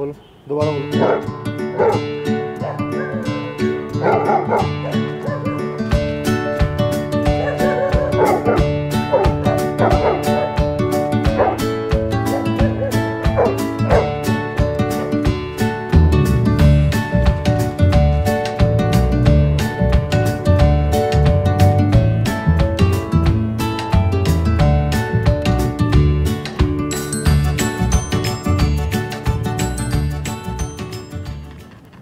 बोलो। दोबारा बोलो।